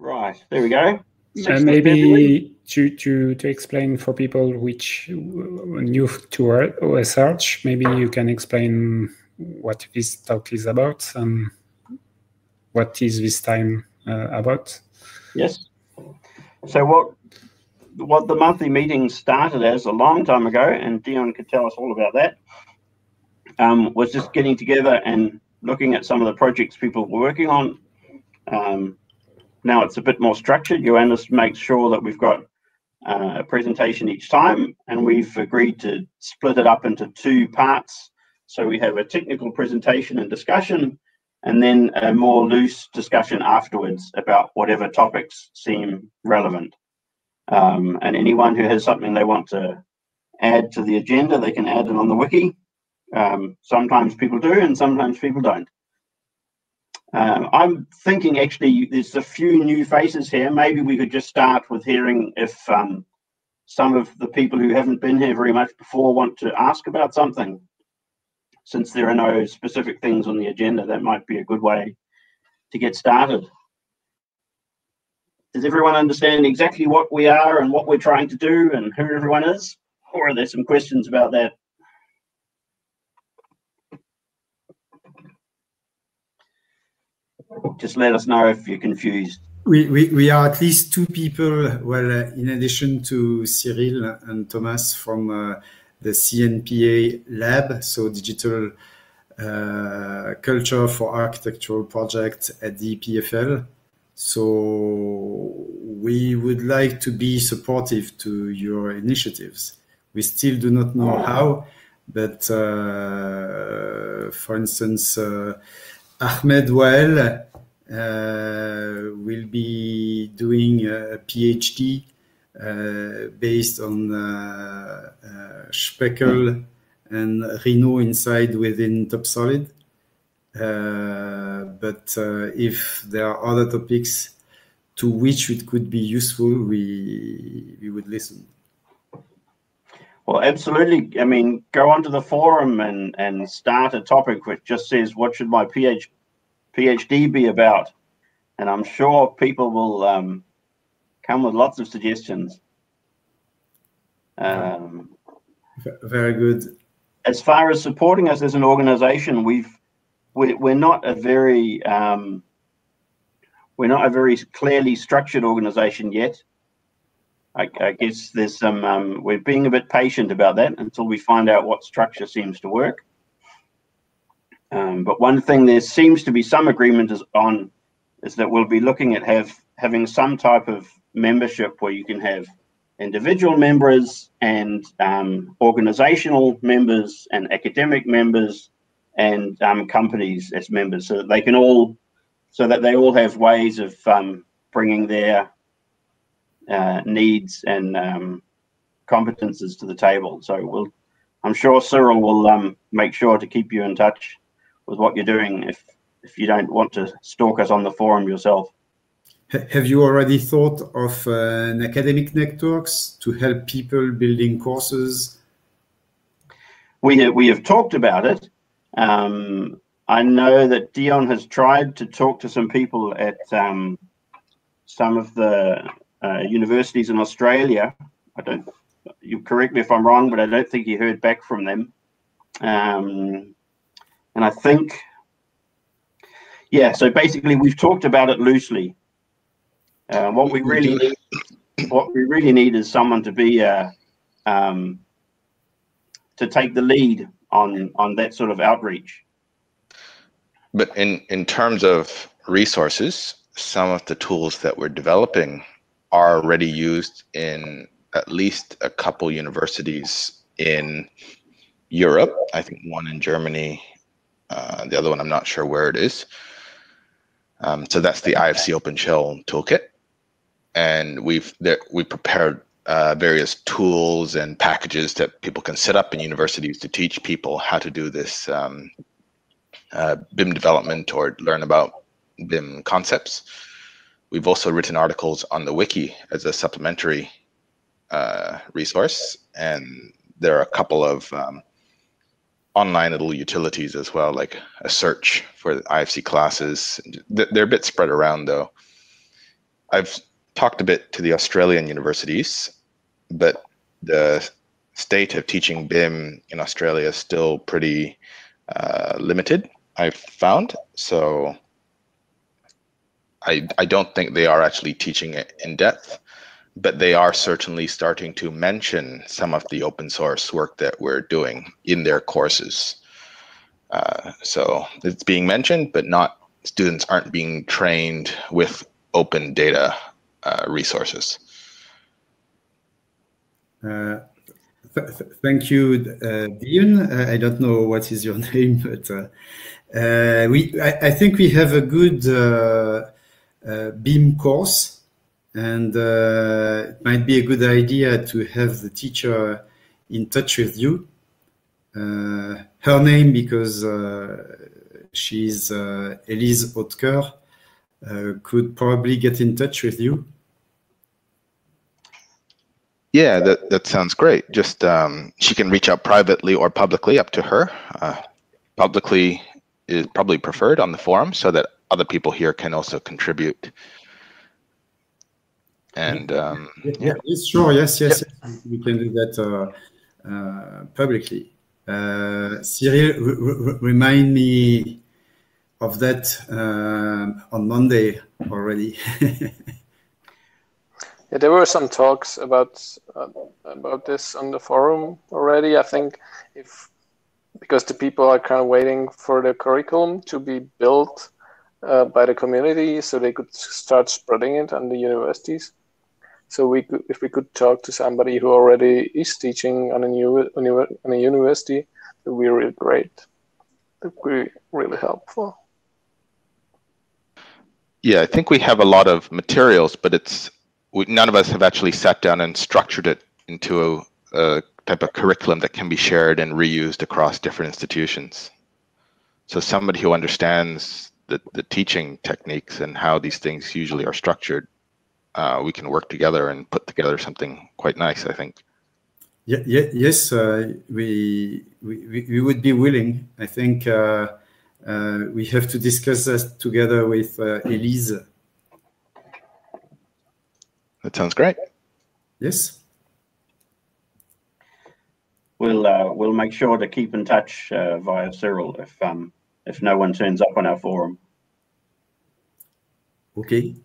Right, there we go. And maybe to, to, to explain for people which new to OSArch, maybe you can explain what this talk is about and what is this time uh, about. Yes. So what what the monthly meetings started as a long time ago, and Dion could tell us all about that, um, was just getting together and looking at some of the projects people were working on. Um, now it's a bit more structured. Johannes makes sure that we've got uh, a presentation each time, and we've agreed to split it up into two parts. So we have a technical presentation and discussion, and then a more loose discussion afterwards about whatever topics seem relevant. Um, and anyone who has something they want to add to the agenda, they can add it on the wiki. Um, sometimes people do, and sometimes people don't. Um, I'm thinking actually there's a few new faces here. Maybe we could just start with hearing if um, some of the people who haven't been here very much before want to ask about something. Since there are no specific things on the agenda, that might be a good way to get started. Does everyone understand exactly what we are and what we're trying to do and who everyone is? Or are there some questions about that? Just let us know if you're confused. We, we, we are at least two people, well, uh, in addition to Cyril and Thomas from uh, the CNPA lab, so digital uh, culture for architectural projects at the EPFL. So we would like to be supportive to your initiatives. We still do not know how, but uh, for instance, uh, Ahmed Wael uh, will be doing a PhD uh, based on uh, Speckle and Rhino inside within TopSolid. But if there are other topics to which it could be useful, we we would listen. Well, absolutely. I mean, go onto the forum and and start a topic which just says, "What should my PhD PhD be about?" And I'm sure people will um, come with lots of suggestions. Um, Very good. As far as supporting us as an organization, we've we, we're not a very um, we're not a very clearly structured organization yet. I, I guess there's some um, we're being a bit patient about that until we find out what structure seems to work. Um, but one thing there seems to be some agreement is on is that we'll be looking at have having some type of membership where you can have individual members and um, organizational members and academic members and um, companies as members so that they can all so that they all have ways of um, bringing their uh, needs and um, competences to the table. So we'll i'm sure cyril will um, make sure to keep you in touch with what you're doing if if you don't want to stalk us on the forum yourself. Have you already thought of uh, an academic networks to help people building courses? We have, we have talked about it. Um, I know that Dion has tried to talk to some people at um, some of the uh, universities in Australia. I don't. You correct me if I'm wrong, but I don't think he heard back from them. Um, and I think, yeah. So basically, we've talked about it loosely. Uh, what we really need, what we really need is someone to be uh, um, to take the lead on on that sort of outreach. But in in terms of resources, some of the tools that we're developing are already used in at least a couple universities in Europe. I think one in Germany, uh, the other one I'm not sure where it is. Um, so that's the IfcOpenShell toolkit, and we've there, we prepared uh, various tools and packages that people can set up in universities to teach people how to do this um, uh, BIM development or learn about BIM concepts. We've also written articles on the wiki as a supplementary uh, resource, and there are a couple of um, online little utilities as well, like a search for IFC classes. They're a bit spread around though. I've talked a bit to the Australian universities, but the state of teaching BIM in Australia is still pretty uh, limited. I've found so. I I don't think they are actually teaching it in depth, but they are certainly starting to mention some of the open source work that we're doing in their courses. Uh, so it's being mentioned, but not students aren't being trained with open data uh, resources. Uh, th thank you, uh, Dion. Uh, I don't know what is your name, but uh, uh, we I, I, think we have a good Uh, BIM course, and uh, it might be a good idea to have the teacher in touch with you. Uh, her name, because she's Elise Hautecœur, could probably get in touch with you yeah, that, that sounds great. Just um, she can reach out privately or publicly up to her. Uh, publicly is probably preferred on the forum so that other people here can also contribute. And um, yeah. Yes, sure. Yes, yes, yes. We can do that uh, uh, publicly. Uh, Cyril, remind me of that uh, on Monday already. Yeah, there were some talks about uh, about this on the forum already. I think if because the people are kind of waiting for the curriculum to be built uh, by the community, so they could start spreading it on the universities. So we could, if we could talk to somebody who already is teaching on a new on a university, that would be really great. That would be really helpful. Yeah, I think we have a lot of materials, but it's we, none of us have actually sat down and structured it into a, a type of curriculum that can be shared and reused across different institutions. So somebody who understands the, the teaching techniques and how these things usually are structured, uh, we can work together and put together something quite nice, I think. Yeah, yeah yes, uh, we, we, we would be willing. I think uh, uh we have to discuss that together with uh, Elise that sounds great. Yes. We'll uh, we'll make sure to keep in touch uh, via Cyril if um if no one turns up on our forum. Okay.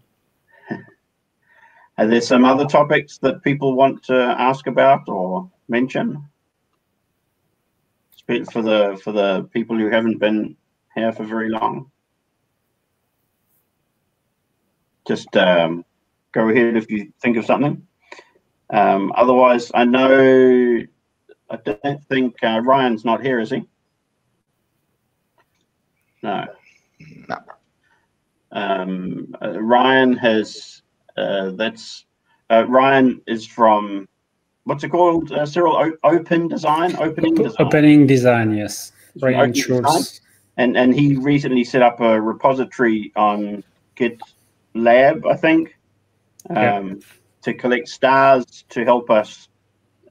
Are there some other topics that people want to ask about or mention? For the for the people who haven't been here for very long. Just um, go ahead if you think of something. Um, otherwise, I know I don't think uh, Ryan's not here, is he? No. No. Um, uh, Ryan has. Uh, that's uh, Ryan is from what's it called, uh, Cyril? O open design, opening design. Opening design, yes. Ryan Schultz. And and he recently set up a repository on GitLab, I think, um, to collect stars to help us.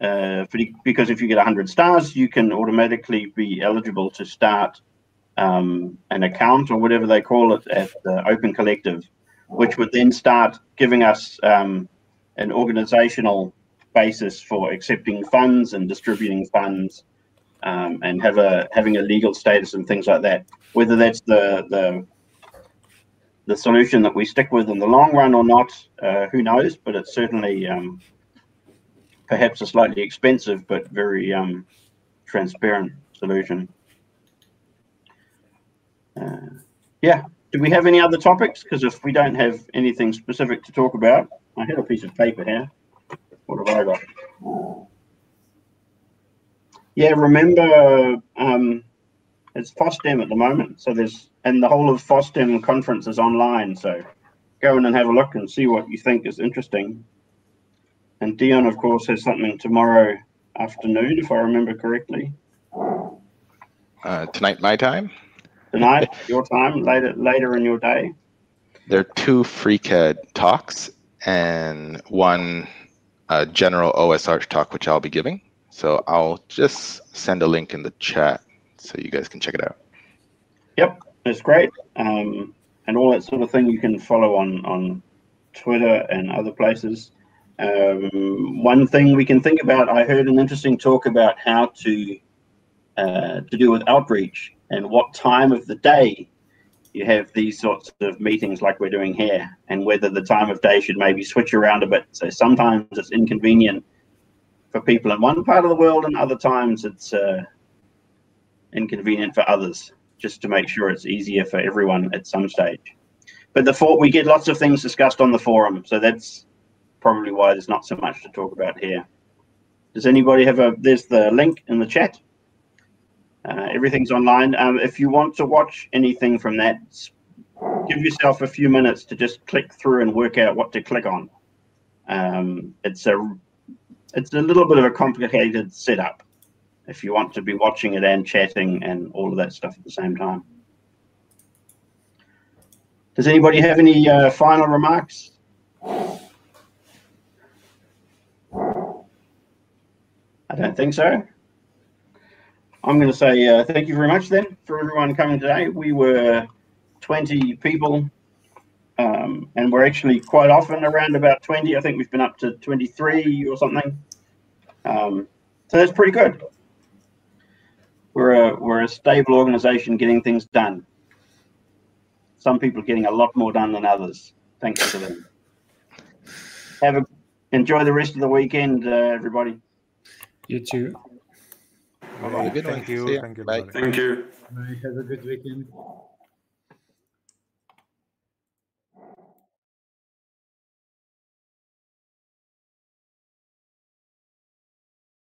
Uh, the, because if you get 100 stars, you can automatically be eligible to start um, an account or whatever they call it at the Open Collective, which would then start giving us um, an organizational basis for accepting funds and distributing funds um, and have a having a legal status and things like that. Whether that's the the the solution that we stick with in the long run or not, uh, who knows? But it's certainly um, perhaps a slightly expensive but very um, transparent solution. Uh, yeah. Do we have any other topics? Because if we don't have anything specific to talk about, I had a piece of paper here. What have I got? Yeah, remember um, it's FOSDEM at the moment, so there's and the whole of FOSDEM conference is online. So go in and have a look and see what you think is interesting. And Dion, of course, has something tomorrow afternoon, if I remember correctly. Uh, tonight, my time. Tonight, your time. Later, later in your day. There are two FreeCAD talks and one uh, general OSArch talk, which I'll be giving. So I'll just send a link in the chat so you guys can check it out. Yep, it's great, um, and all that sort of thing you can follow on on Twitter and other places. Um, one thing we can think about, I heard an interesting talk about how to uh, to do with outreach and what time of the day you have these sorts of meetings like we're doing here, and whether the time of day should maybe switch around a bit. So sometimes it's inconvenient for people in one part of the world, and other times it's uh, inconvenient for others, just to make sure it's easier for everyone at some stage. But the for we get lots of things discussed on the forum, so that's probably why there's not so much to talk about here. Does anybody have a? There's the link in the chat. Uh, everything's online. Um, if you want to watch anything from that, give yourself a few minutes to just click through and work out what to click on. Um, it's a it's a little bit of a complicated setup if you want to be watching it and chatting and all of that stuff at the same time. Does anybody have any uh, final remarks? I don't think so. I'm going to say uh, thank you very much then for everyone coming today. We were 20 people, um, and we're actually quite often around about 20. I think we've been up to 23 or something. Um, so that's pretty good. We're a we're a stable organisation getting things done. Some people getting a lot more done than others. Thanks to them. Have a enjoy the rest of the weekend, uh, everybody. You too. Have a good Thank you. Thank you. Bye. Bye. Thank you. Have a good weekend.